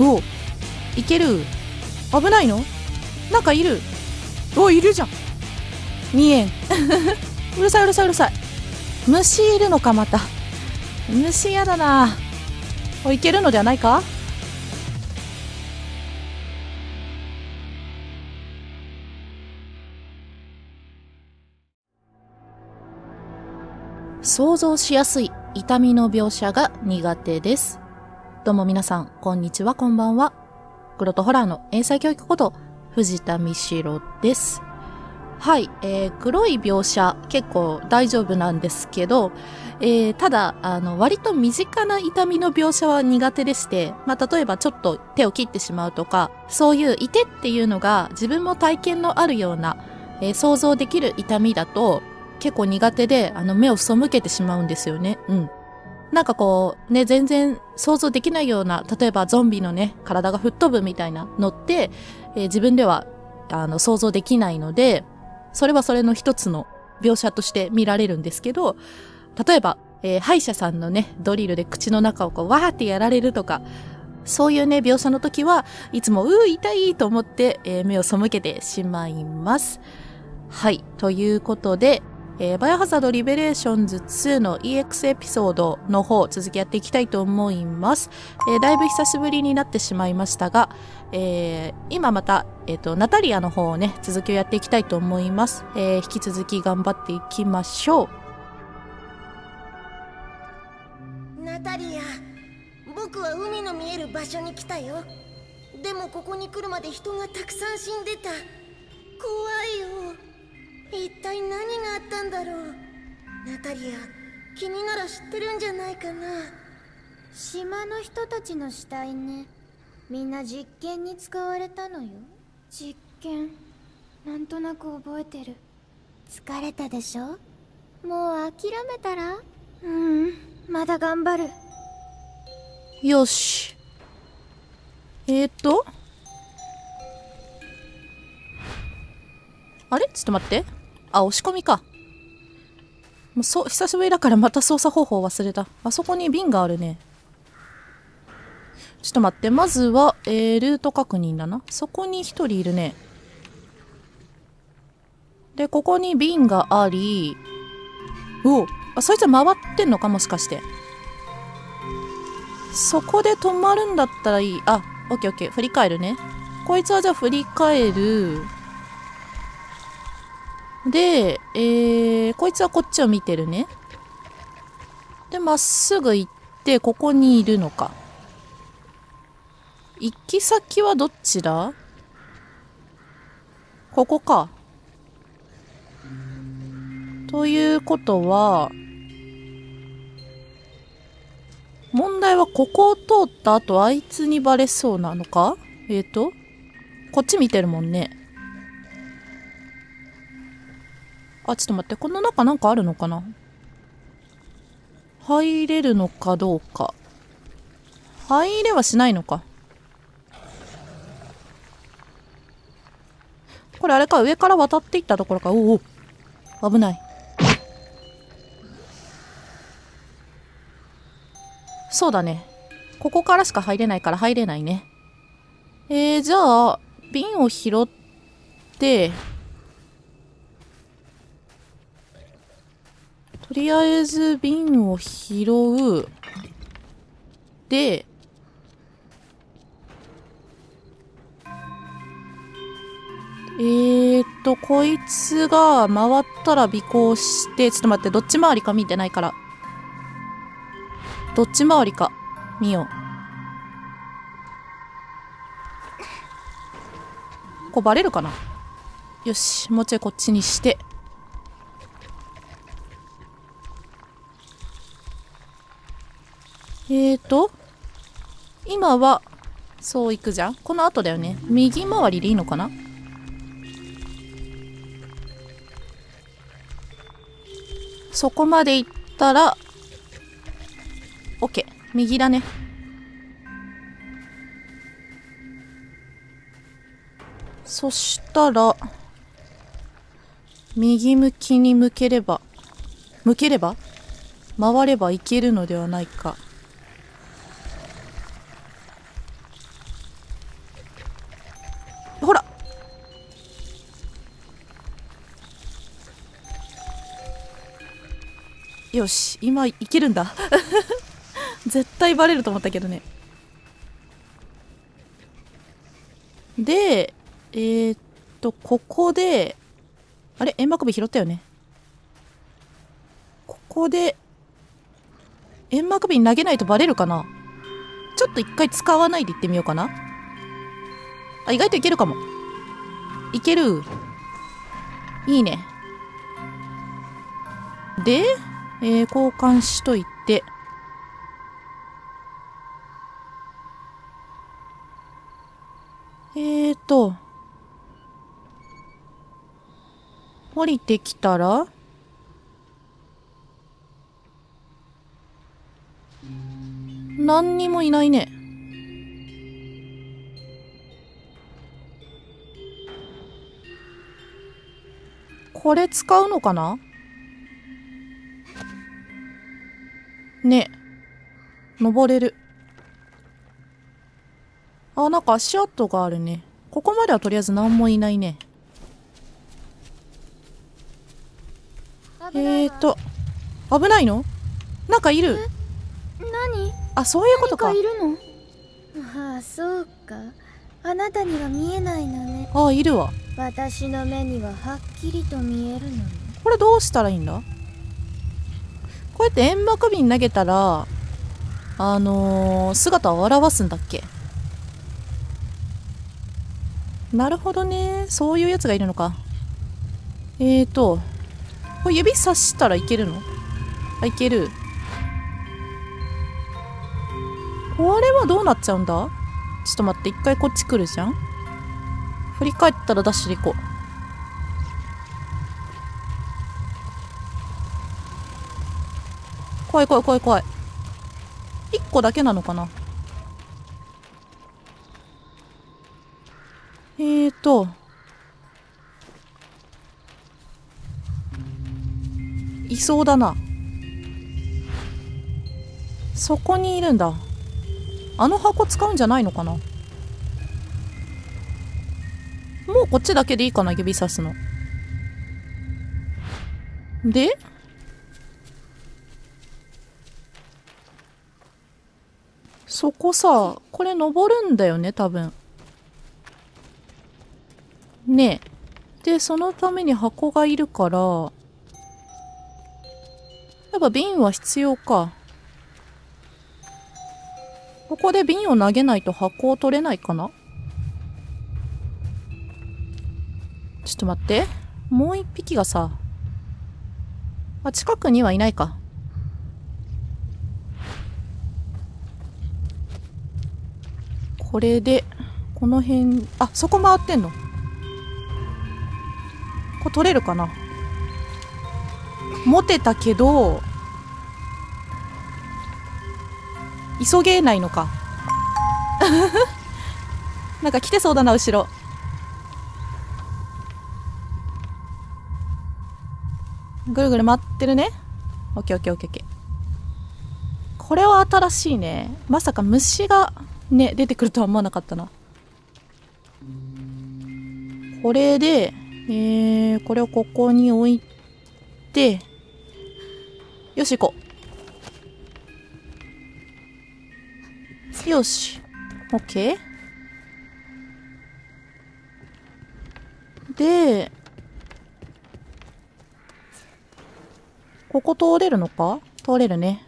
おいける？危ないの？なんかいる？おいるじゃん。見えん。うるさいうるさいうるさい。虫いるのかまた。虫やだな。おいけるのではないか？想像しやすい痛みの描写が苦手です。どうも皆さん、こんにちは、こんばんは。グロとホラーの英才教育こと、藤田美代です。はい、えー、黒い描写結構大丈夫なんですけど、えー、ただ、あの、割と身近な痛みの描写は苦手でして、まあ、例えばちょっと手を切ってしまうとか、そういういてっていうのが自分も体験のあるような、えー想像できる痛みだと、結構苦手で、あの、目を背けてしまうんですよね。うん。なんかこう、ね、全然想像できないような、例えばゾンビのね、体が吹っ飛ぶみたいなのって、えー自分では、あの、想像できないので、それはそれの一つの描写として見られるんですけど、例えば、えー歯医者さんのね、ドリルで口の中をこう、わーってやられるとか、そういうね、描写の時はいつも、うー、痛いと思って、えー目を背けてしまいます。はい。ということで、えーバイオハザードリベレーションズ2の EX エピソードの方、続きやっていきたいと思います。えーだいぶ久しぶりになってしまいましたが、えー今また、えっ、と、ナタリアの方をね、続きをやっていきたいと思います。えー引き続き頑張っていきましょう。ナタリア僕は海の見える場所に来たよでもここに来るまで人がたくさん死んでた一体何があったんだろう？ナタリア君なら知ってるんじゃないかな？島の人たちの死体ね。みんな実験に使われたのよ。実験。なんとなく覚えてる。疲れたでしょ？もう諦めたら？うん。まだ頑張る。よし。えー、っと？あれ？ちょっと待って。あ、押し込みか。もうそ、久しぶりだからまた操作方法忘れた。あそこに瓶があるね。ちょっと待って。まずは、えー、ルート確認だな。そこに一人いるね。で、ここに瓶があり、おあ、そいつは回ってんのか？もしかして。そこで止まるんだったらいい。あ、オッケーオッケー。振り返るね。こいつはじゃあ振り返る。で、えー、こいつはこっちを見てるね。で、まっすぐ行って、ここにいるのか。行き先はどっちだここか。ということは、問題はここを通った後あいつにバレそうなのか？えーと、こっち見てるもんね。あ、ちょっと待って、この中なんかあるのかな？入れるのかどうか。入れはしないのか。これあれか、上から渡っていったところか。おお危ない。そうだね。ここからしか入れないから入れないね。えー、じゃあ、瓶を拾って、とりあえず瓶を拾う。で、えーっと、こいつが回ったら尾行して、ちょっと待って、どっち回りか見てないから。どっち回りか見よう。こうバレるかな？よし、もうちょいこっちにして。えーと、今は、そう行くじゃん？この後だよね。右回りでいいのかな？そこまで行ったら、OK。右だね。そしたら、右向きに向ければ、向ければ？回ればいけるのではないか。よし今いけるんだ。絶対バレると思ったけどね。でえー、っとここであれ煙幕火拾ったよね。ここで煙幕火投げないとバレるかな。ちょっと一回使わないでいってみようかな。あ意外といけるかも。いける。いいね。で、えー、交換しといて。えーと。降りてきたら？何にもいないね。これ使うのかな？ね。登れる。あなんか足跡があるね。ここまではとりあえず何もいないね。えーと危ないの？なんかいる？何？あそういうことか。いるの？ああそうか。あなたには見えないのね。あいるわ。私の目にははっきりと見えるのね。これどうしたらいいんだ？こうやって煙幕瓶投げたらあのー、姿を現すんだっけ？なるほどね。そういうやつがいるのか。えーとこれ指さしたらいけるの？あいける。これはどうなっちゃうんだ？ちょっと待って一回こっち来るじゃん。振り返ったらダッシュで行こう。怖い怖い怖い怖い。1個だけなのかな？えーと。いそうだな。そこにいるんだ。あの箱使うんじゃないのかな？もうこっちだけでいいかな指さすの。で？そこさこれ登るんだよね多分。ね。えでそのために箱がいるから。やっぱ瓶は必要か。ここで瓶を投げないと箱を取れないかな？ちょっと待って。もう一匹がさあ近くにはいないか。これでこの辺あそこ回ってんの？これ取れるかな？持てたけど急げないのか。なんか来てそうだな後ろ。ぐるぐる回ってるね。オッケーオッケーオッケーオッケー。これは新しいね。まさか虫がね出てくるとは思わなかったな。これでえー、これをここに置いてよし行こう。よし。OK でここ通れるのか？通れるね。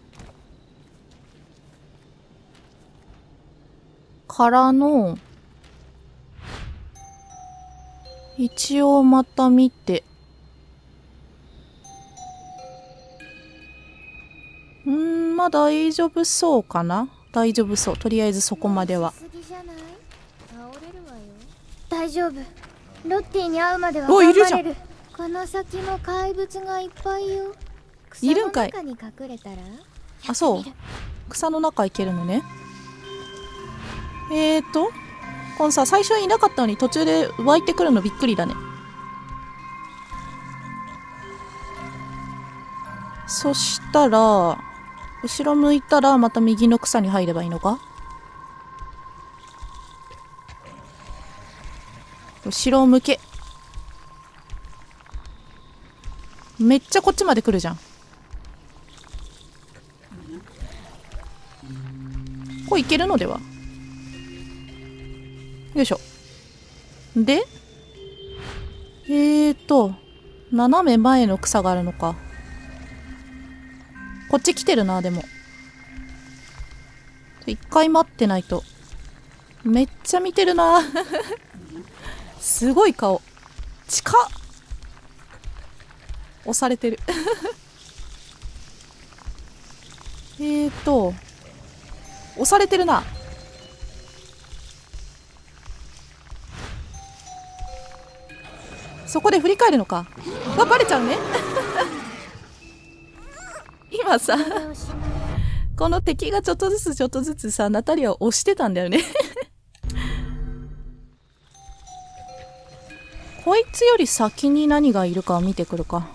からの一応また見て。うんまあ大丈夫そうかな？大丈夫そう。とりあえずそこまでは。大丈夫。ロッティに会うまではおいるじゃん。この先も怪物がいっぱいよ。いるんかい。あそう。草の中行けるのねえーと、このさ、最初はいなかったのに途中で湧いてくるのびっくりだね。そしたら、後ろ向いたらまた右の草に入ればいいのか？後ろ向け。めっちゃこっちまで来るじゃん。こういけるのでは？よいしょ。で、えーと、斜め前の草があるのか。こっち来てるな、でも。一回待ってないと。めっちゃ見てるな すごい顔。近っ押されてる えーと、押されてるな。そこで振り返るのか？あ、バレちゃうね。今さ、この敵がちょっとずつちょっとずつさ、ナタリアを押してたんだよね こいつより先に何がいるかを見てくるか。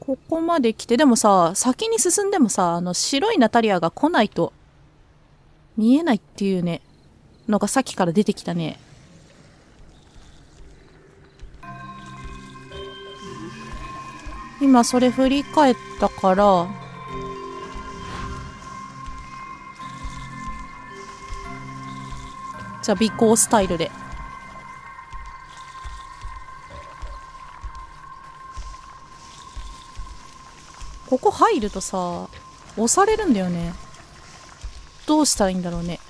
ここまで来て、でもさ、先に進んでもさ、あの白いナタリアが来ないと見えないっていうね、のがさっきから出てきたね。今それ振り返ったからじゃあ尾行スタイルで。ここ入るとさ押されるんだよね。どうしたらいいんだろうね。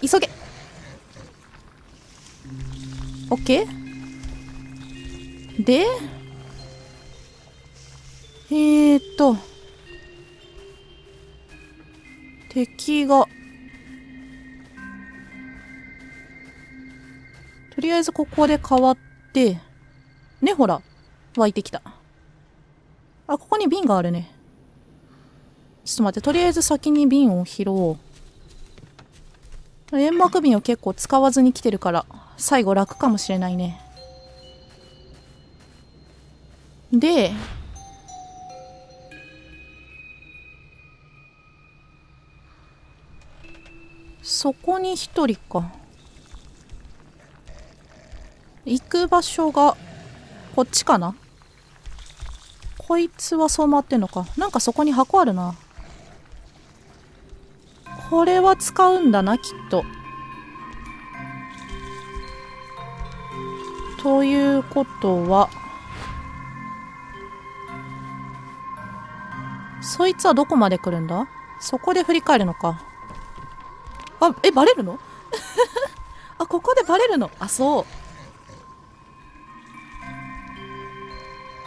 急げ。オッケー。で、えーっと、敵が、とりあえずここで変わって、ね、ほら、湧いてきた。あ、ここに瓶があるね。ちょっと待って、とりあえず先に瓶を拾おう。煙幕瓶を結構使わずに来てるから、最後楽かもしれないね。で、そこに一人か。行く場所が、こっちかなこいつはそう回ってんのか。なんかそこに箱あるな。これは使うんだな、きっと。ということは、そいつはどこまで来るんだ？そこで振り返るのか。あ、え、バレるの？あ、ここでバレるの？あ、そう。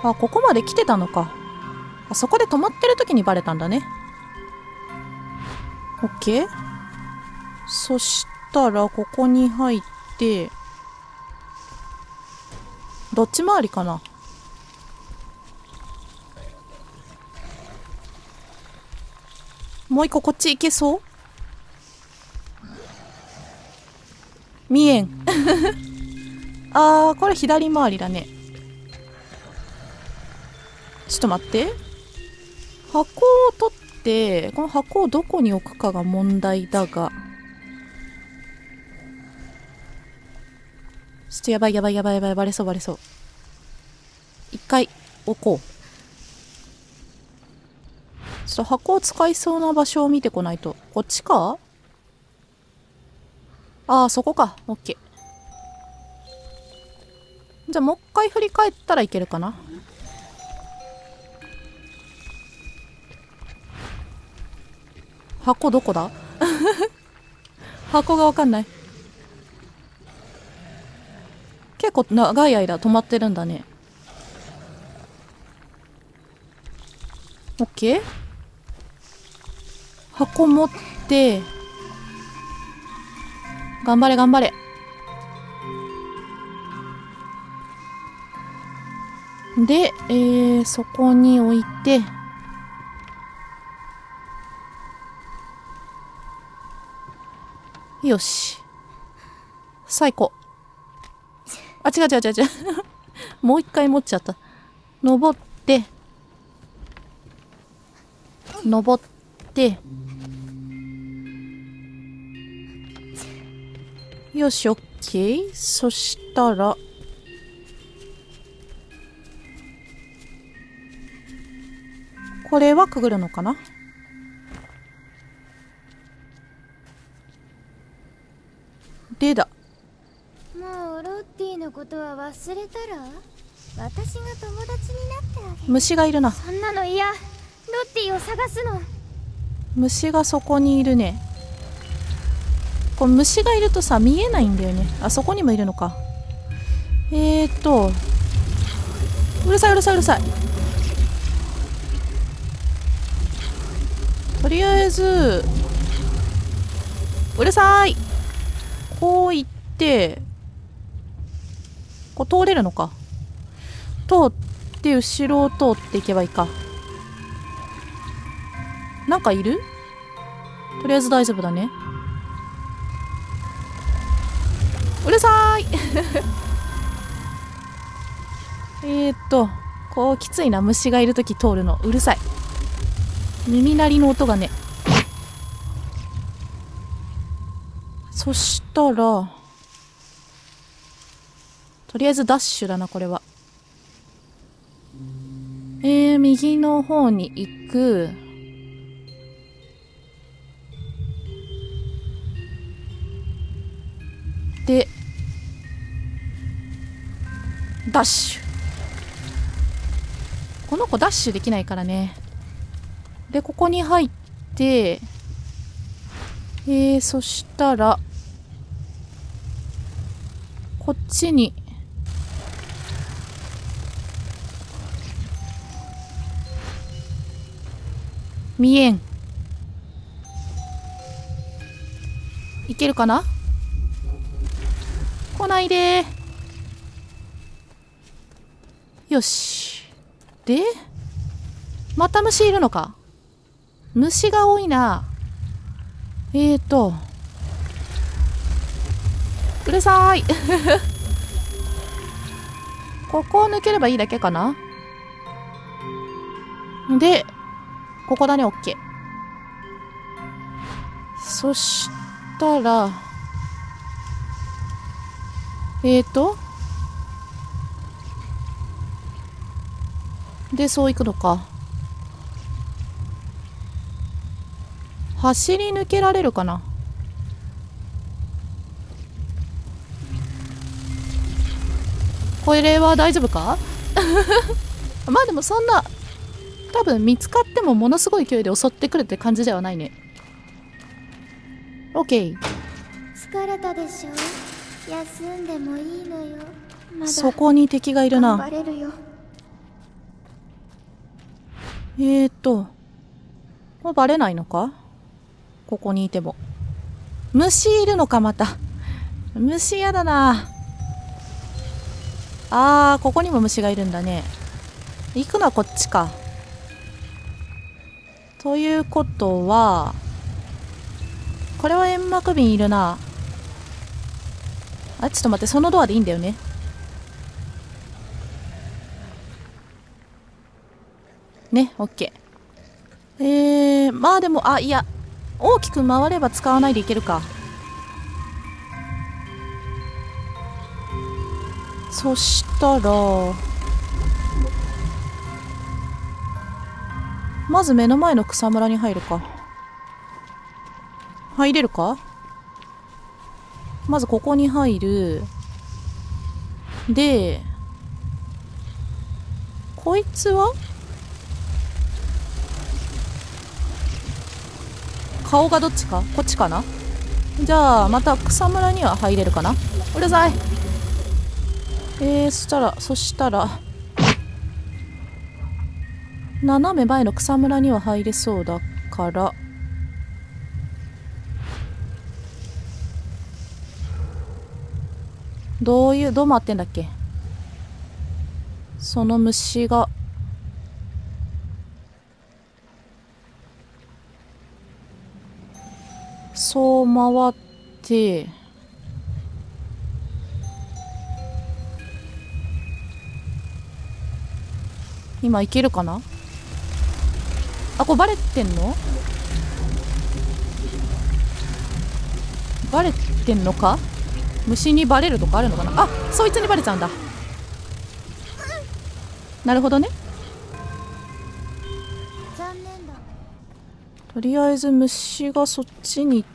あ、ここまで来てたのか。あ、そこで止まってる時にバレたんだね。オッケーそしたら、ここに入って、どっち回りかな？もう一個こっち行けそう？見えん。あーこれ左回りだね。ちょっと待って。箱を取ってこの箱をどこに置くかが問題だが。ちょっとやばいやばいやばいやばいバレそうバレそう。一回置こう。ちょっと箱を使いそうな場所を見てこないと。こっちか？ああ、そこか。オッケー。じゃあもう一回振り返ったらいけるかな？箱どこだ？箱がわかんない。結構長い間止まってるんだね。オッケー箱持って頑張れ頑張れ。で、えー、そこに置いてよし。最高。あ違う違う違う違う。もう一回持っちゃった。登って。登ってよし、オッケー。そしたら、これはくぐるのかな？でだ。もうロッティのことは忘れたら？私が友達になってあげる。虫がいるな。そんなの嫌。ロッティを探すの虫がそこにいるね。これ虫がいるとさ見えないんだよね。あそこにもいるのか。えーっとうるさいうるさいうるさい。とりあえずうるさい。こう行ってこう通れるのか。通って後ろを通っていけばいいか。なんかいる？とりあえず大丈夫だね。うるさーい。えっとこうきついな。虫がいるとき通るの。うるさい。耳鳴りの音がね。そしたらとりあえずダッシュだなこれは。えー、右の方に行く。でダッシュ。この子ダッシュできないからね。でここに入ってえー、そしたらこっちに見えんいけるかな？来ないで。よし。でまた虫いるのか？虫が多いな。えーと。うるさーい。ここを抜ければいいだけかな？でここだねオッケー。そしたらえーとでそう行くのか。走り抜けられるかな。これは大丈夫か？まあでもそんな多分見つかってもものすごい勢いで襲ってくるって感じではないね。OK 疲れたでしょ？休んでもいいのよ。まだそこに敵がいる頑な張れるよ。えーとこれバレないのか？ここにいても。虫いるのかまた。虫やだな。あーここにも虫がいるんだね。行くのはこっちか。ということはこれは煙幕瓶いるなあちょっと待ってそのドアでいいんだよね。ねオッケーえー、まあでもあいや大きく回れば使わないでいけるか。そしたらまず目の前の草むらに入るか。入れるか？まずここに入る。でこいつは？顔がどっちか？こっちかな？じゃあまた草むらには入れるかな？うるさい。えー、そしたらそしたら斜め前の草むらには入れそうだからどういうどう回ってんだっけ？その虫が。そう回って。今いけるかな？あこれバレてんの？バレてんのか？虫にバレるとかあるのかな？あそいつにバレちゃうんだ。なるほどね。とりあえず虫がそっちに行っ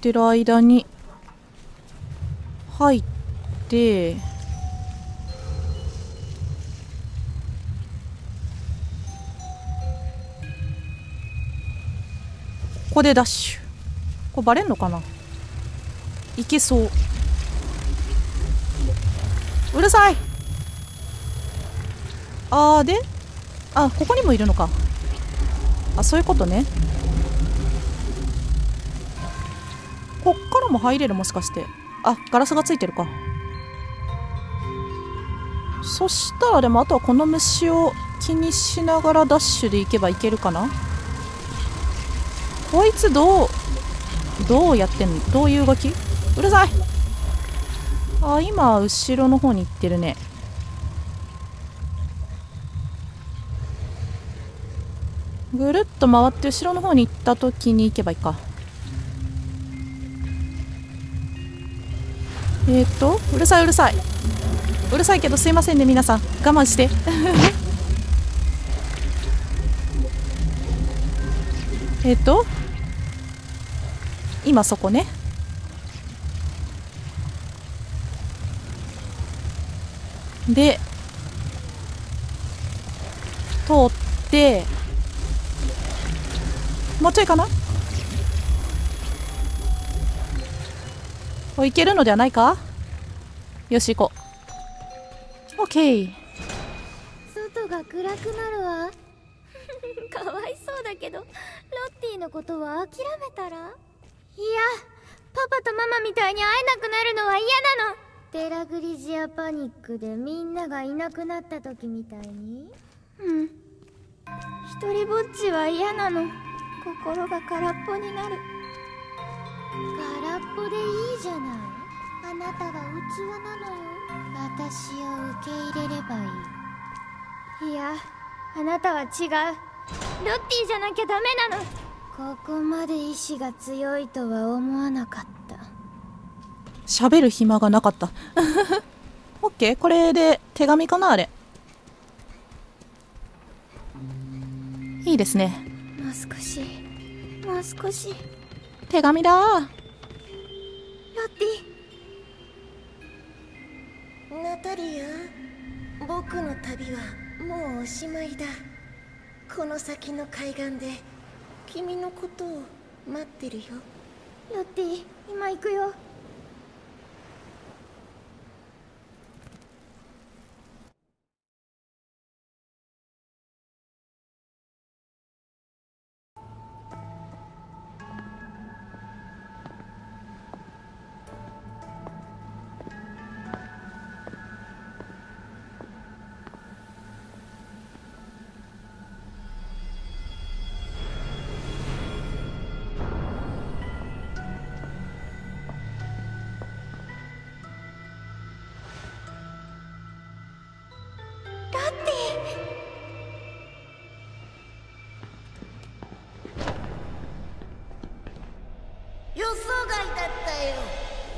てる間に入ってここでダッシュ。これバレんのかな？いけそううるさい。あーであここにもいるのか。あそういうことね。こっからも入れるもしかして。あガラスがついてるか。そしたらでもあとはこの虫を気にしながらダッシュで行けばいけるかな。こいつどうどうやってんの？どういう動き？うるさい。あ今後ろの方に行ってるね。ぐるっと回って後ろの方に行った時に行けばいいか。えっ、ー、とうるさいうるさい。うるさいけどすいませんね皆さん。我慢して。えっと今そこね。で通ってもうちょいかな？おいけるのではないか？よし行こう。オッケー。外が暗くなるわ。かわいそうだけどロッティのことは諦めたら？いやパパとママみたいに会えなくなるのは嫌なのテラグリジアパニックでみんながいなくなった時みたいに？うん。一人ぼっちは嫌なの。心が空っぽになる。空っぽでいいじゃない。あなたが器なの。よ私を受け入れればいい。いやあなたは違う。ロッティじゃなきゃダメなの。ここまで意志が強いとは思わなかった喋る暇がなかった。オッケーこれで手紙かなあれ。いいですね。もう少し。もう少し。手紙だ。ロッティナタリア僕の旅はもうおしまいだ。この先の海岸で君のことを待ってるよ。ロッティ今行くよ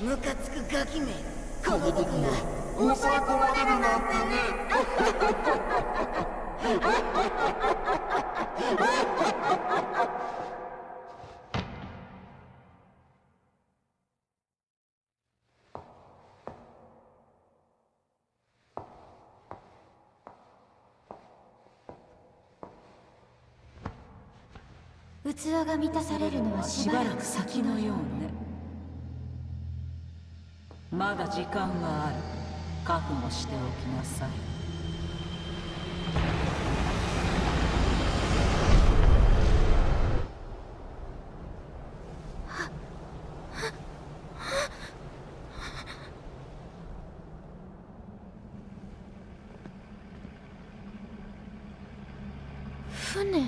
ムカつくガキめ。この僕が抑え込まれるなんてね。器が満たされるのはしばらく先のようねまだ時間はある。覚悟しておきなさい。船。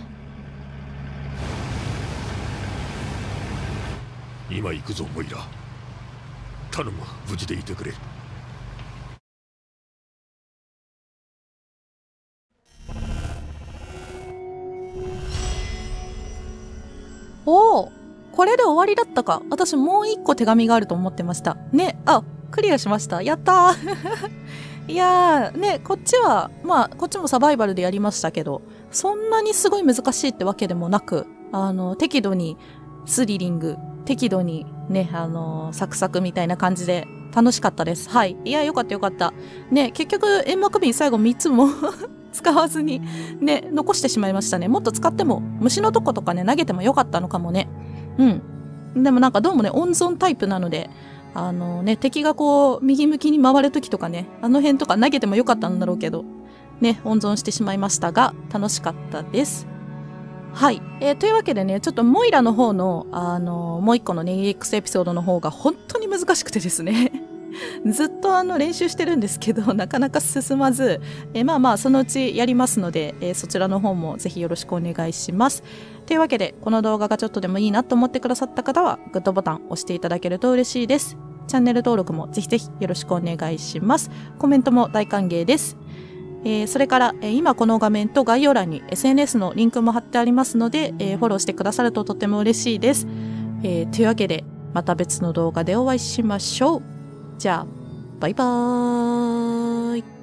今行くぞモイラ事でいてくれ。おおこれで終わりだったか。私もう一個手紙があると思ってました。ねあクリアしました。やったー。いやーねこっちはまあこっちもサバイバルでやりましたけどそんなにすごい難しいってわけでもなく、あの、適度にスリリング、適度にね、あの、サクサクみたいな感じで楽しかったです。はい。いや、よかったよかった。ね、結局、煙幕瓶最後3つも 使わずに、ね、残してしまいましたね。もっと使っても、虫のとことかね、投げてもよかったのかもね。うん。でもなんかどうもね、温存タイプなので、あのね、敵がこう、右向きに回るときとかね、あの辺とか投げてもよかったんだろうけど、ね、温存してしまいましたが、楽しかったです。はい。えー、というわけでね、ちょっとモイラの方の、あのー、もう一個のね、EX エピソードの方が本当に難しくてですね。ずっとあの練習してるんですけど、なかなか進まず、えー、まあまあ、そのうちやりますので、えー、そちらの方もぜひよろしくお願いします。というわけで、この動画がちょっとでもいいなと思ってくださった方は、グッドボタン押していただけると嬉しいです。チャンネル登録もぜひぜひよろしくお願いします。コメントも大歓迎です。えー、それから、え、今この画面と概要欄に SNS のリンクも貼ってありますので、え、フォローしてくださるととても嬉しいです。えというわけで、また別の動画でお会いしましょう。じゃあ、バイバーイ。